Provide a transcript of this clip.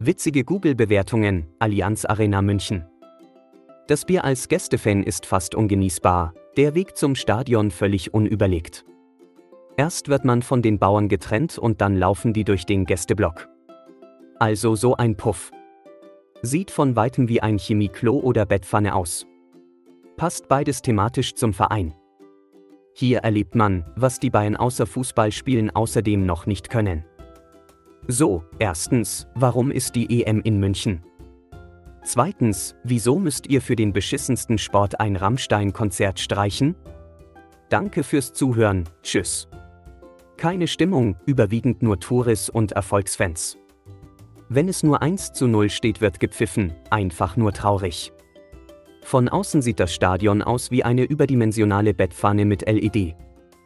Witzige Google-Bewertungen, Allianz Arena München. Das Bier als Gästefan ist fast ungenießbar, der Weg zum Stadion völlig unüberlegt. Erst wird man von den Bauern getrennt und dann laufen die durch den Gästeblock. Also so ein Puff. Sieht von weitem wie ein Chemieklo oder Bettpfanne aus. Passt beides thematisch zum Verein. Hier erlebt man, was die Bayern außer Fußballspielen außerdem noch nicht können. So, erstens, warum ist die EM in München? Zweitens, wieso müsst ihr für den beschissensten Sport ein Rammstein-Konzert streichen? Danke fürs Zuhören, tschüss. Keine Stimmung, überwiegend nur Touris und Erfolgsfans. Wenn es nur 1 zu 0 steht, wird gepfiffen, einfach nur traurig. Von außen sieht das Stadion aus wie eine überdimensionale Bettpfanne mit LED.